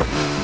you